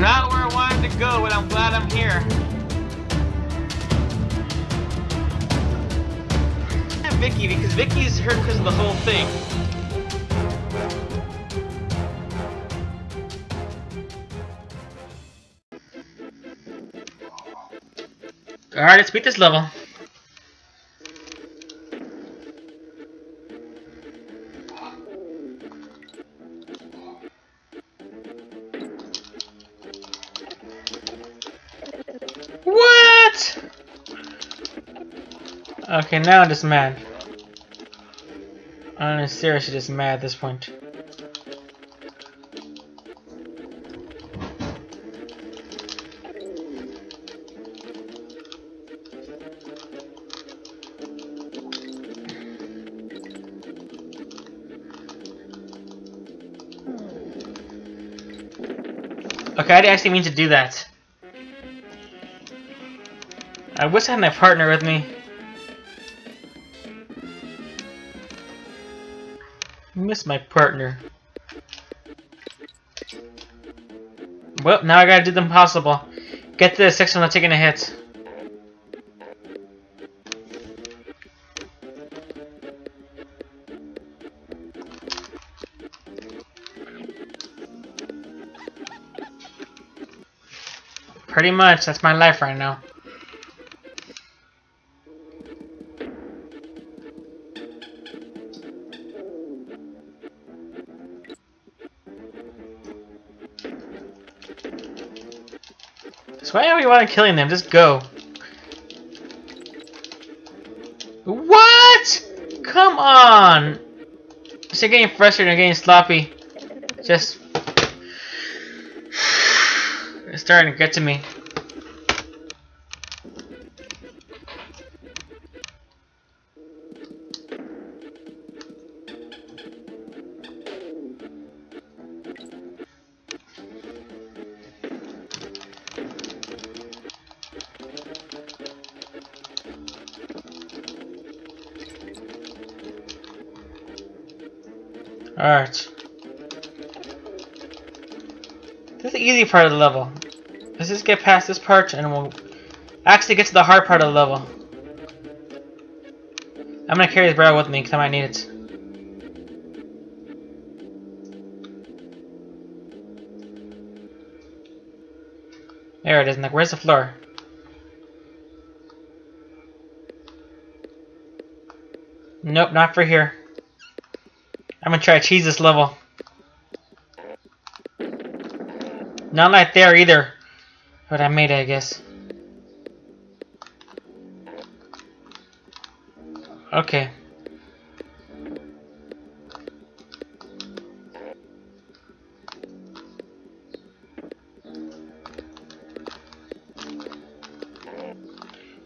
Not where I wanted to go, but I'm glad I'm here. Vicky, because Vicky's hurt because of the whole thing. Alright, let's beat this level. Okay, now I'm just mad. I'm seriously just mad at this point. Okay, I didn't actually mean to do that. I wish I had my partner with me. I miss my partner. Well, now I gotta do the impossible. Get to the section without taking a hit. Pretty much, that's my life right now. So why are we want to killing them? Just go. What? Come on! It's getting frustrated and getting sloppy. Just it's starting to get to me. Alright. This is the easy part of the level. Let's just get past this part and we'll actually get to the hard part of the level. I'm gonna carry this barrel with me because I might need it. There it is, Nick. Where's the floor? Nope, not for here. I'm gonna try to cheese this level. Not like there either. But I made it, I guess. Okay.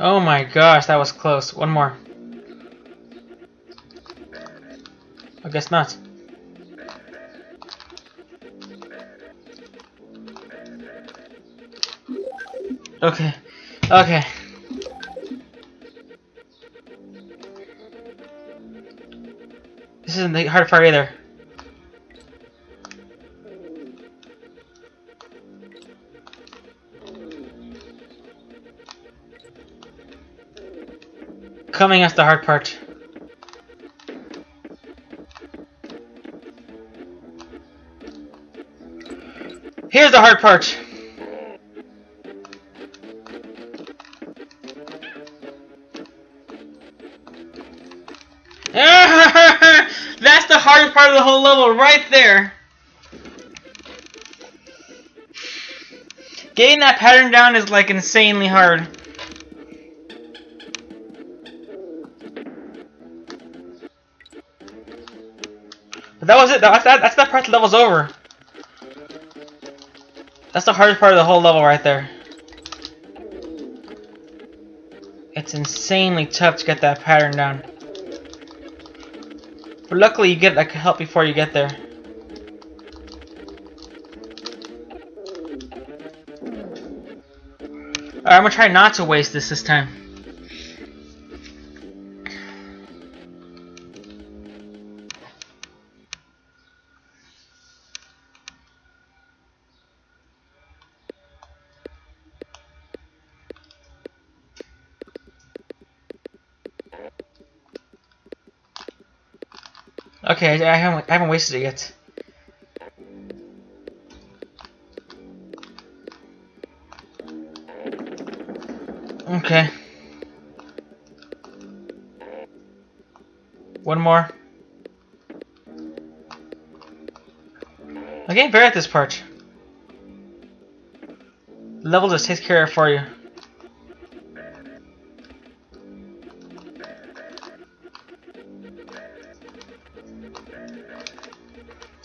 Oh my gosh, that was close. One more. I guess not. Okay. Okay. This isn't the hard part either. Coming as the hard part. Here's the hard part. That's the hardest part of the whole level right there. Getting that pattern down is like insanely hard. But that was it. That's that, that's that part the level's over. That's the hardest part of the whole level right there. It's insanely tough to get that pattern down. But luckily you get like help before you get there. Alright, I'm gonna try not to waste this this time. Okay, I, haven't I haven't wasted it yet. Okay. One more. I'm getting better at this part. Level just takes care of for you.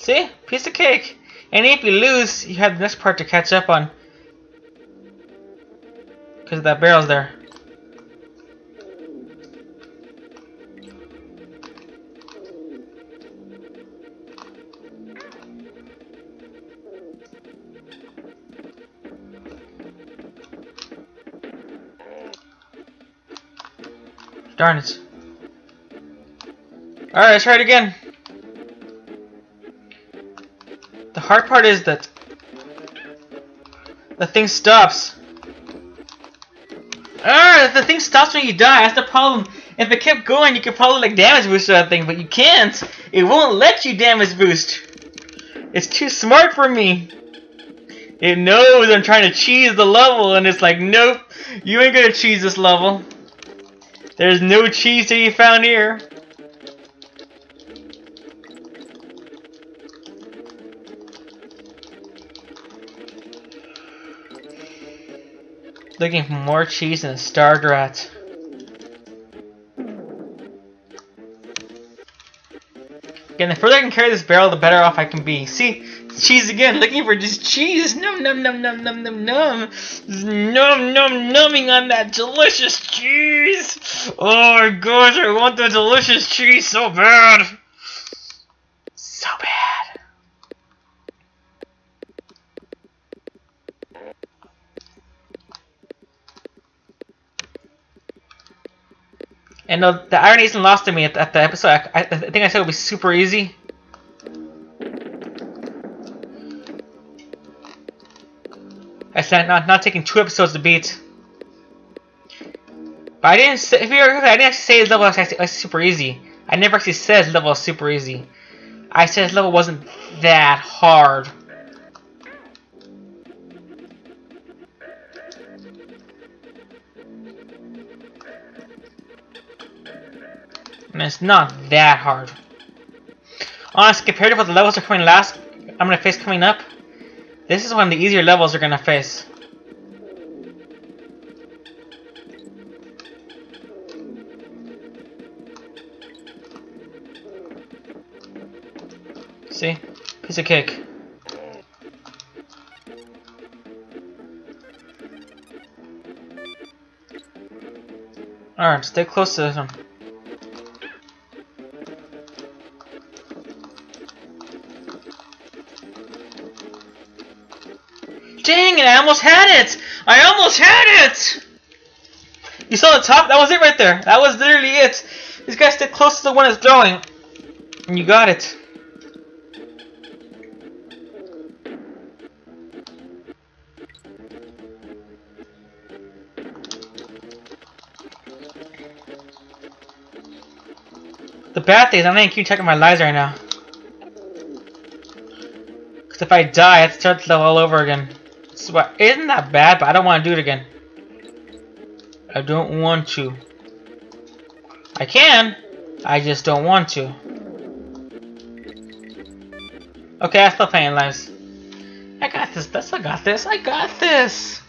See? Piece of cake. And if you lose, you have the next part to catch up on. Because that barrel's there. Darn it. Alright, let's try it again. Hard part is that the thing stops. Ah, the thing stops when you die. That's the problem. If it kept going, you could probably like damage boost that thing, but you can't. It won't let you damage boost. It's too smart for me. It knows I'm trying to cheese the level, and it's like, nope, you ain't gonna cheese this level. There's no cheese to be found here. Looking for more cheese and a starved. Again, the further I can carry this barrel, the better off I can be. See, cheese again, looking for just cheese. Num num num num num num num. Num num numbing on that delicious cheese. Oh gosh, I want the delicious cheese so bad. So bad. And no, the irony isn't lost on me at, at the episode. I, I, I think I said it would be super easy. I said not not taking two episodes to beat. But I didn't say, if you remember, I didn't actually say his level was actually, super easy. I never actually said his level was super easy. I said his level wasn't that hard. It's not that hard. Honestly, compared to what the levels are coming last, I'm gonna face coming up, this is one of the easier levels you're gonna face. See? Piece of cake. Alright, stay close to him. Dang it, I almost had it! I almost had it! You saw the top? That was it right there. That was literally it. These guys stay close to the one that's throwing. And you got it. The bad thing is I'm not keep checking my lives right now. Because if I die, I have to start the level all over again. So, isn't that bad, but I don't want to do it again. I don't want to. I can, I just don't want to. Okay, I still paying lives. I got this, that's I got this, I got this!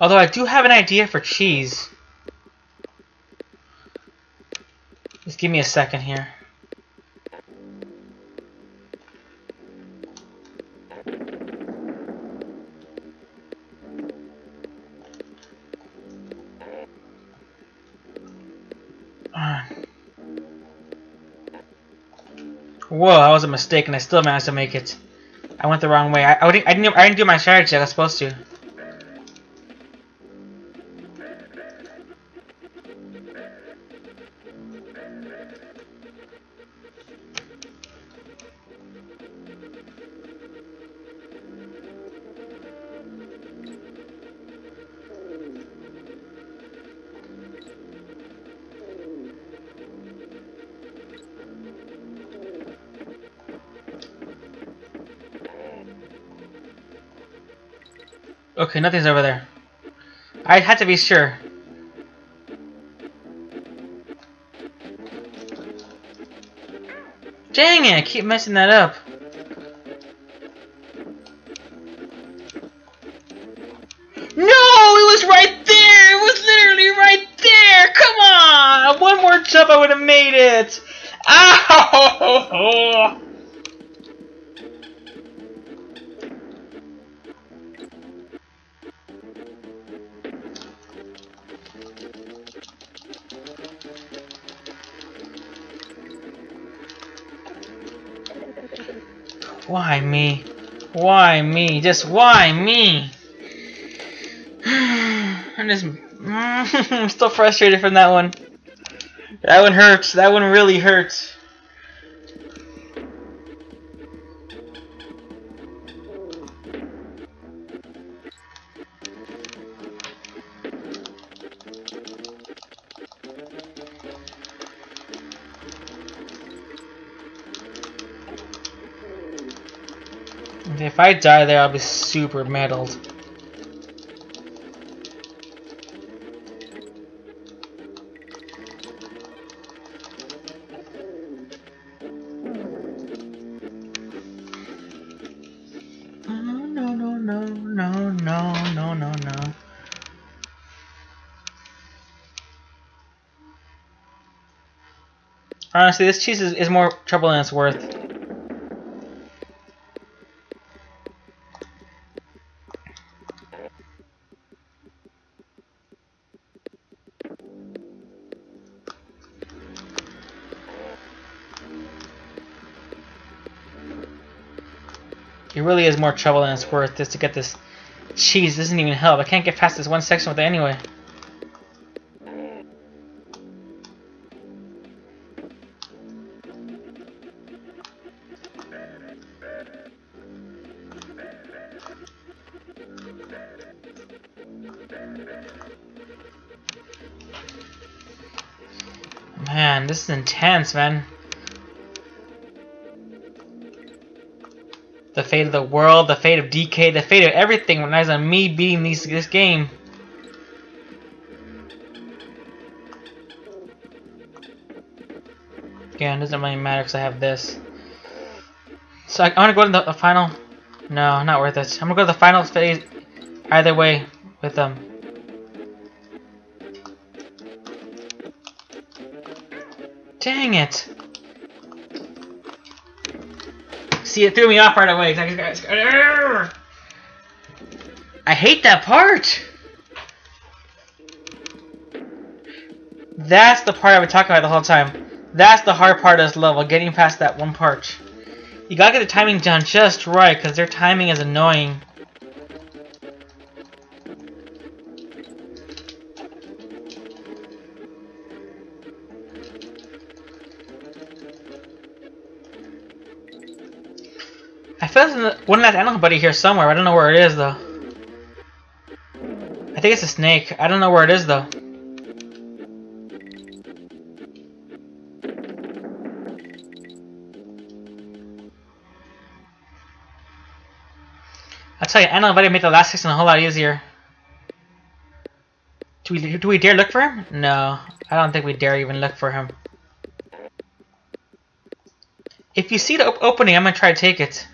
Although I do have an idea for cheese. Give me a second here. Whoa, that was a mistake, and I still managed to make it. I went the wrong way. I, I, didn't, I didn't. I didn't do my strategy. I was supposed to. Okay, nothing's over there. I had to be sure. Dang it, I keep messing that up. No, it was right there! It was literally right there! Come on! One more jump, I would have made it! Ow! Why me? Why me? Just why me? I'm just I'm still frustrated from that one. That one hurts. That one really hurts. If I die there, I'll be super meddled. Honestly, this cheese is, is more trouble than it's worth. Really is more trouble than it's worth just to get this cheese. This doesn't even help. I can't get past this one section with it anyway. Man, this is intense, man. The fate of the world, the fate of DK, the fate of everything relies on me beating these, this game. Again, it doesn't really matter because I have this. So I, I want to go to the, the, final. No, not worth it. I'm gonna go to the final phase. Either way, with them. Dang it! See, it threw me off right away. I hate that part! That's the part I've been talking about the whole time. That's the hard part of this level, getting past that one part. You gotta get the timing done just right, because their timing is annoying. One last animal buddy here somewhere. I don't know where it is though. I think it's a snake. I don't know where it is though. I'll tell you, animal buddy made the last section a whole lot easier. Do we, do we dare look for him? No, I don't think we dare even look for him. If you see the op opening, I'm gonna try to take it.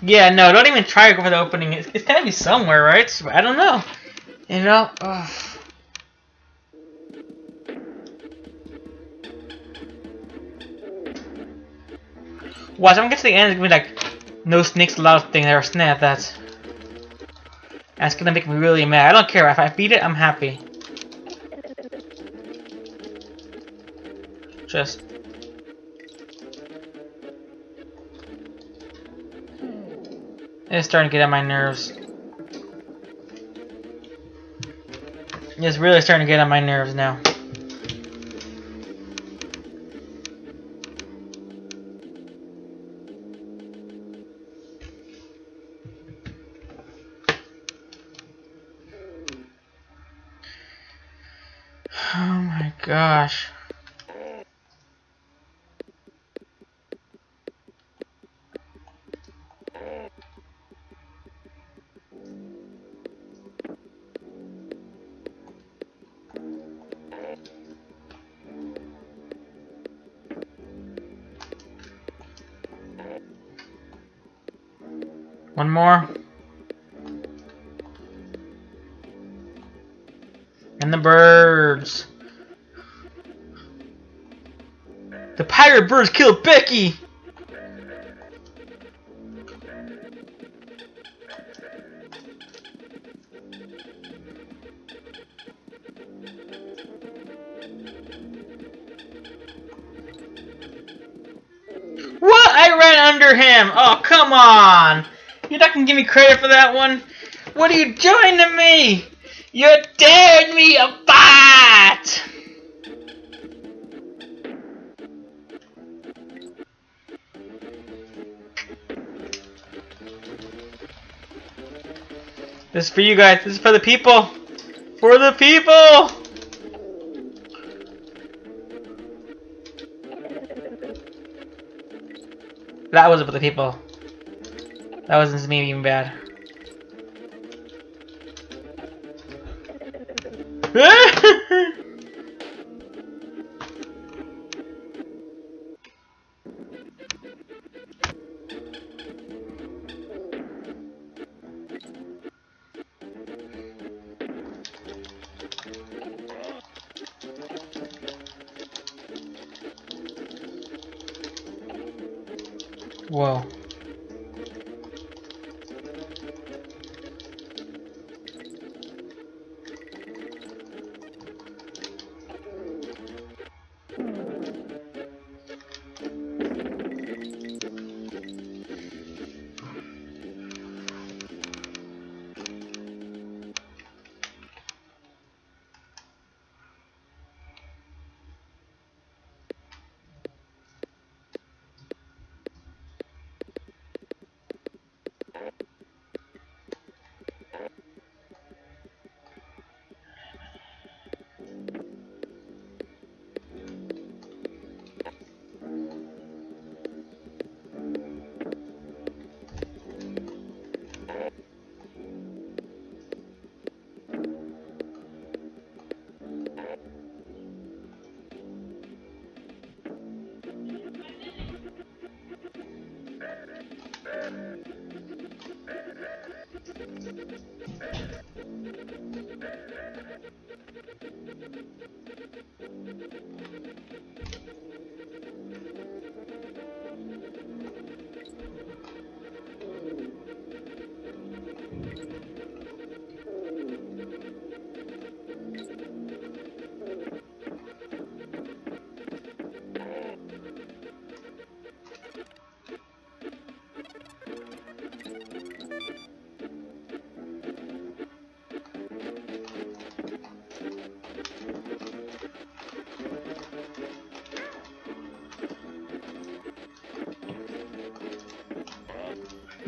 Yeah, no, don't even try to go for the opening. It's, it's gotta be somewhere, right? I don't know. You know? Ugh. Watch, I'm gonna get to the end, it's gonna be like, no snakes allowed thing there, snap that. That's gonna make me really mad. I don't care, if I beat it, I'm happy. Just It's starting to get on my nerves. It's really starting to get on my nerves now. One more. And the birds. The pirate birds killed Becky! You're not gonna give me credit for that one? What are you doing to me? You're tearing me apart! This is for you guys. This is for the people. For the people! That was for the people. That wasn't even bad. Whoa.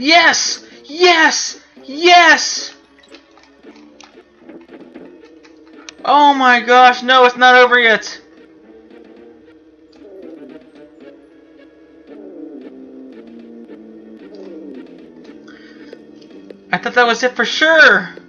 Yes! Yes! Yes! Oh my gosh, no, it's not over yet. I thought that was it for sure.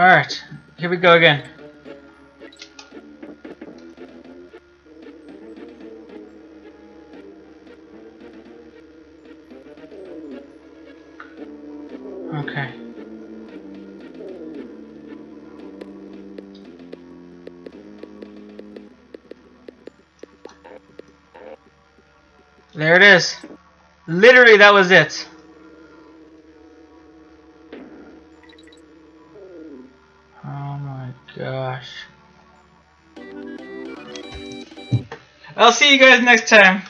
Alright, here we go again. Okay. There it is. Literally, that was it. I'll see you guys next time.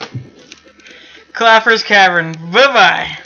Clapper's Cavern. Bye-bye.